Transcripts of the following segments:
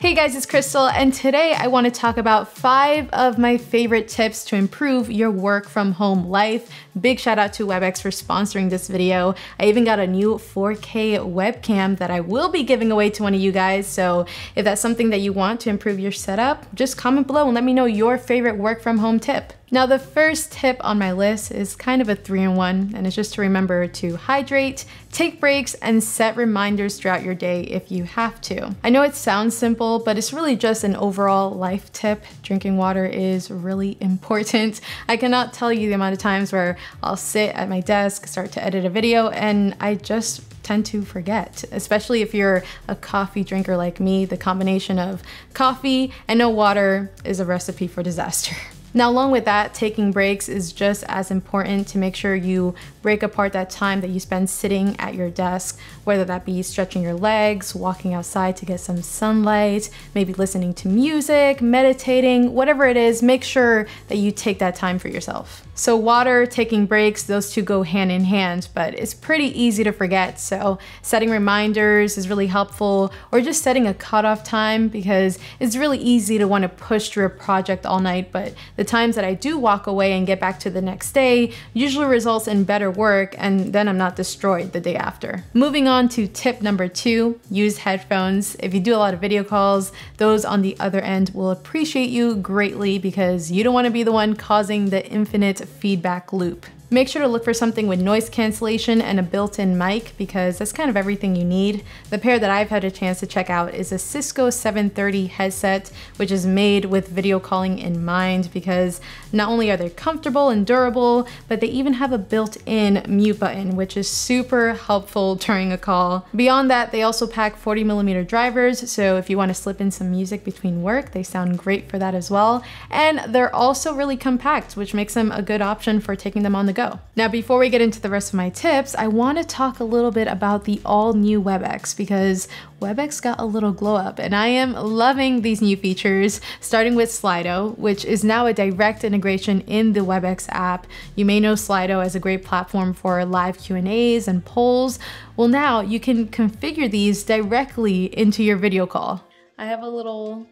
Hey guys, it's Krystal, and today I want to talk about five of my favorite tips to improve your work from home life. Big shout out to WebEx for sponsoring this video. I even got a new 4K webcam that I will be giving away to one of you guys. So if that's something that you want to improve your setup, just comment below and let me know your favorite work from home tip. Now the first tip on my list is kind of a three-in-one and it's just to remember to hydrate, take breaks, and set reminders throughout your day if you have to. I know it sounds simple, but it's really just an overall life tip. Drinking water is really important. I cannot tell you the amount of times where I'll sit at my desk, start to edit a video, and I just tend to forget, especially if you're a coffee drinker like me. The combination of coffee and no water is a recipe for disaster. Now, along with that, taking breaks is just as important to make sure you break apart that time that you spend sitting at your desk, whether that be stretching your legs, walking outside to get some sunlight, maybe listening to music, meditating, whatever it is, make sure that you take that time for yourself. So water, taking breaks, those two go hand in hand, but it's pretty easy to forget. So setting reminders is really helpful or just setting a cutoff time because it's really easy to want to push through a project all night, but the the times that I do walk away and get back to the next day usually results in better work and then I'm not destroyed the day after. Moving on to tip number two, use headphones. If you do a lot of video calls, those on the other end will appreciate you greatly because you don't want to be the one causing the infinite feedback loop. Make sure to look for something with noise cancellation and a built-in mic because that's kind of everything you need. The pair that I've had a chance to check out is a Cisco 730 headset, which is made with video calling in mind because not only are they comfortable and durable, but they even have a built-in mute button, which is super helpful during a call. Beyond that, they also pack 40 millimeter drivers, so if you want to slip in some music between work, they sound great for that as well. And they're also really compact, which makes them a good option for taking them on the go go. Now, before we get into the rest of my tips, I want to talk a little bit about the all new WebEx because WebEx got a little glow up and I am loving these new features, starting with Slido, which is now a direct integration in the WebEx app. You may know Slido as a great platform for live Q&As and polls. Well, now you can configure these directly into your video call. I have a little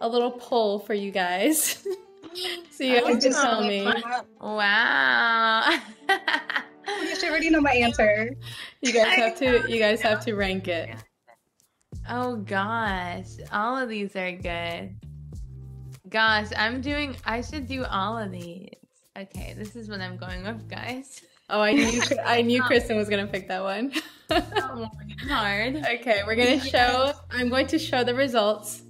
a little poll for you guys. so you have to tell me. Wow. you should already know my answer. You guys have to you guys have to rank it. Oh gosh. All of these are good. Gosh, I'm doing I should do all of these. Okay, this is what I'm going with, guys. Oh, I knew I knew oh. Kristen was gonna pick that one. oh, hard. Okay, we're gonna show. I'm going to show the results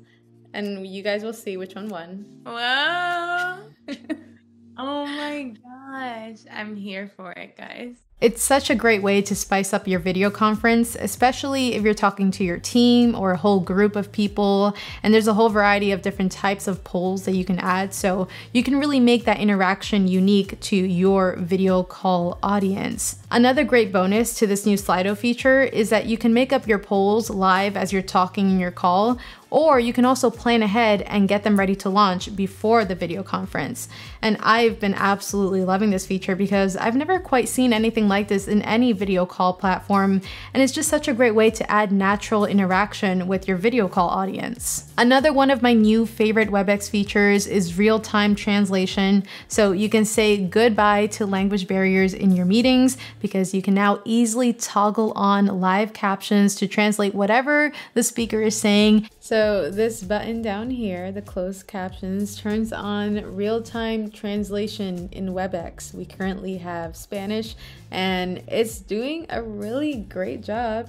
and you guys will see which one won. Wow. oh my gosh. I'm here for it, guys. It's such a great way to spice up your video conference, especially if you're talking to your team or a whole group of people. And there's a whole variety of different types of polls that you can add. So you can really make that interaction unique to your video call audience. Another great bonus to this new Slido feature is that you can make up your polls live as you're talking in your call, or you can also plan ahead and get them ready to launch before the video conference. And I've been absolutely loving this feature because I've never quite seen anything like this in any video call platform, and it's just such a great way to add natural interaction with your video call audience. Another one of my new favorite WebEx features is real-time translation, so you can say goodbye to language barriers in your meetings because you can now easily toggle on live captions to translate whatever the speaker is saying. So this button down here, the closed captions, turns on real-time translation in WebEx. We currently have Spanish and it's doing a really great job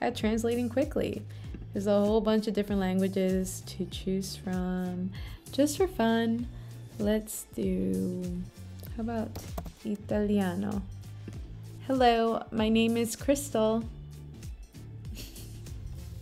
at translating quickly. There's a whole bunch of different languages to choose from. Just for fun, let's do, how about Italiano? Hello, my name is Krystal.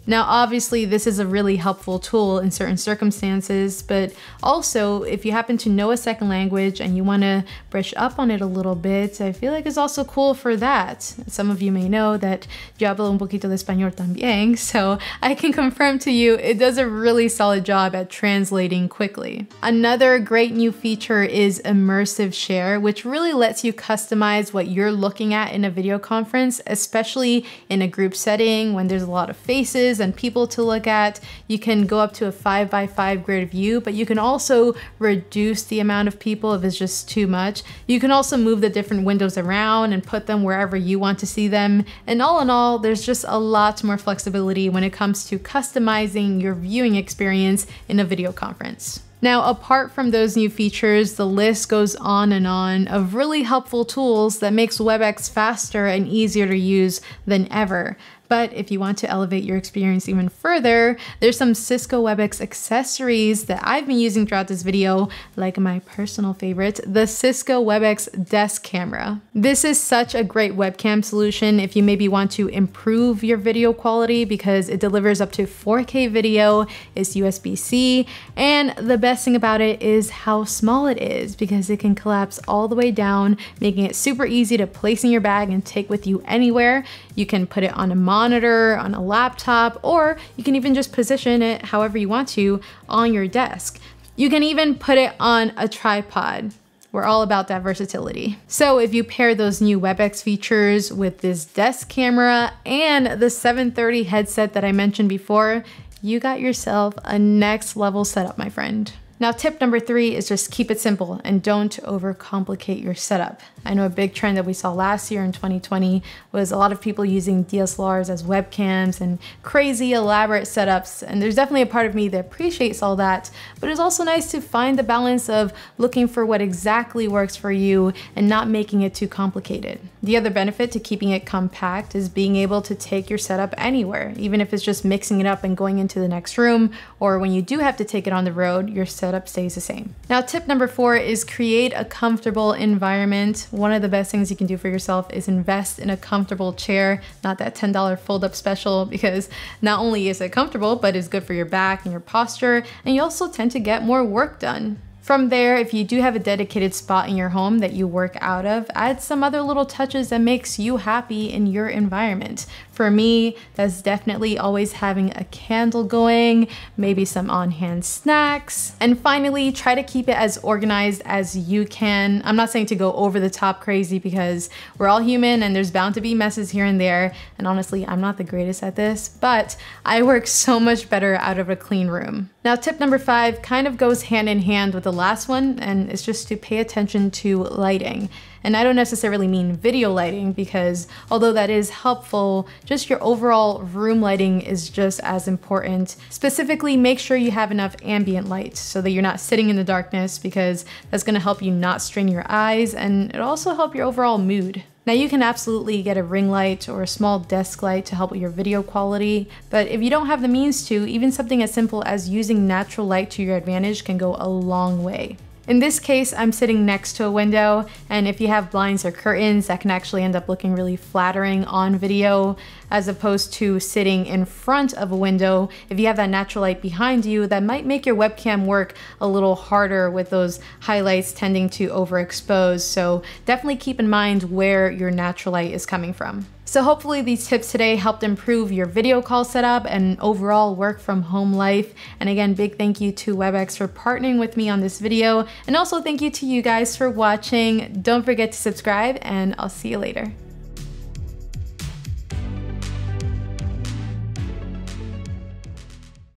Now, obviously, this is a really helpful tool in certain circumstances, but also if you happen to know a second language and you want to brush up on it a little bit, I feel like it's also cool for that. Some of you may know that yo hablo un poquito de español también, so I can confirm to you it does a really solid job at translating quickly. Another great new feature is Immersive Share, which really lets you customize what you're looking at in a video conference, especially in a group setting when there's a lot of faces and people to look at. You can go up to a five by five grid view, but you can also reduce the amount of people if it's just too much. You can also move the different windows around and put them wherever you want to see them. And all in all, there's just a lot more flexibility when it comes to customizing your viewing experience in a video conference. Now, apart from those new features, the list goes on and on of really helpful tools that makes WebEx faster and easier to use than ever. But if you want to elevate your experience even further, there's some Cisco WebEx accessories that I've been using throughout this video, like my personal favorite, the Cisco WebEx Desk Camera. This is such a great webcam solution if you maybe want to improve your video quality because it delivers up to 4K video, it's USB-C, and the best thing about it is how small it is because it can collapse all the way down, making it super easy to place in your bag and take with you anywhere. You can put it on a monitor monitor, on a laptop, or you can even just position it however you want to on your desk. You can even put it on a tripod. We're all about that versatility. So if you pair those new WebEx features with this desk camera and the 730 headset that I mentioned before, you got yourself a next level setup, my friend. Now tip number three is just keep it simple and don't overcomplicate your setup. I know a big trend that we saw last year in 2020 was a lot of people using DSLRs as webcams and crazy elaborate setups. And there's definitely a part of me that appreciates all that, but it's also nice to find the balance of looking for what exactly works for you and not making it too complicated. The other benefit to keeping it compact is being able to take your setup anywhere, even if it's just mixing it up and going into the next room, or when you do have to take it on the road, your setup setup stays the same. Now tip number four is create a comfortable environment. One of the best things you can do for yourself is invest in a comfortable chair, not that $10 fold up special because not only is it comfortable, but it's good for your back and your posture, and you also tend to get more work done. From there, if you do have a dedicated spot in your home that you work out of, add some other little touches that makes you happy in your environment. For me, that's definitely always having a candle going, maybe some on-hand snacks. And finally, try to keep it as organized as you can. I'm not saying to go over the top crazy because we're all human and there's bound to be messes here and there. And honestly, I'm not the greatest at this, but I work so much better out of a clean room. Now, tip number five kind of goes hand in hand with the last one, and it's just to pay attention to lighting. And I don't necessarily mean video lighting because although that is helpful, just your overall room lighting is just as important. Specifically, make sure you have enough ambient light so that you're not sitting in the darkness because that's gonna help you not strain your eyes and it'll also help your overall mood. Now you can absolutely get a ring light or a small desk light to help with your video quality, but if you don't have the means to, even something as simple as using natural light to your advantage can go a long way. In this case, I'm sitting next to a window, and if you have blinds or curtains, that can actually end up looking really flattering on video, as opposed to sitting in front of a window. If you have that natural light behind you, that might make your webcam work a little harder with those highlights tending to overexpose. So definitely keep in mind where your natural light is coming from. So hopefully these tips today helped improve your video call setup and overall work from home life. And again, big thank you to WebEx for partnering with me on this video. And also thank you to you guys for watching. Don't forget to subscribe and I'll see you later.